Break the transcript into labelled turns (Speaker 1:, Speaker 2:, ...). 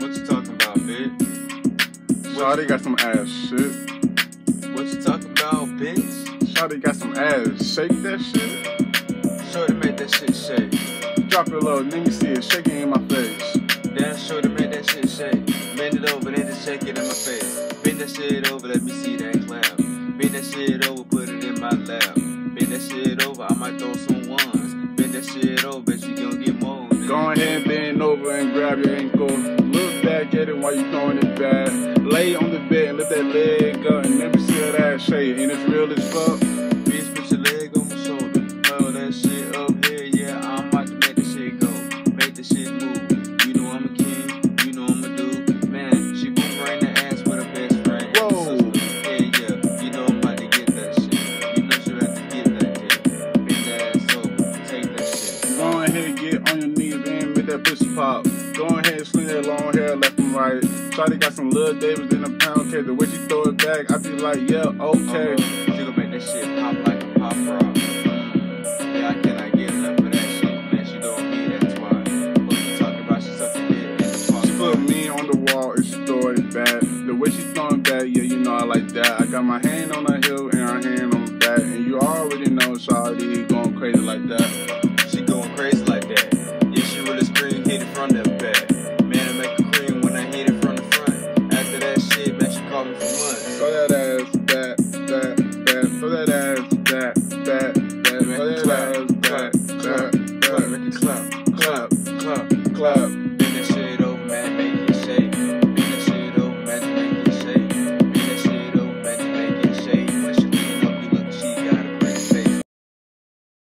Speaker 1: What you talking about, bitch?
Speaker 2: Shawty got some ass shit.
Speaker 1: What you talking about, bitch?
Speaker 2: Shawty got some ass. Shake that shit.
Speaker 1: Shorty make that shit shake.
Speaker 2: Drop it low, let me see it shaking in my face.
Speaker 1: Damn, shorty make that shit shake. Bend it over, then just shake it in my face. Bend that shit over, let me see that clap. Bend that shit over, might throw some ones. Bend that shit over, bet you gon' get more.
Speaker 2: Go ahead, bend over and grab your ankle. Look back at it while you throwing it back. Lay on the bed and lift that leg up and me see that ass shake. And it's real as fuck.
Speaker 1: Bitch, put your leg on my shoulder. Throw that shit up here, yeah, I'm about to make the shit go. Make the shit that
Speaker 2: pussy pop. Go ahead and swing that long hair left and right. Shawty got some little Davis in a pound cake. The way she throw it back, I be like, yeah, okay.
Speaker 1: She gon' make that shit pop like a pop rock. Yeah, I cannot get enough of that shit, man. She don't need that twat. What you talking about? She sucking dick in the
Speaker 2: She put me on the wall and she throw it back. The way she throwing back, yeah, you know I like that. I got my hand on her heel and her hand on the back. And you already know Shawty going crazy like that. Club.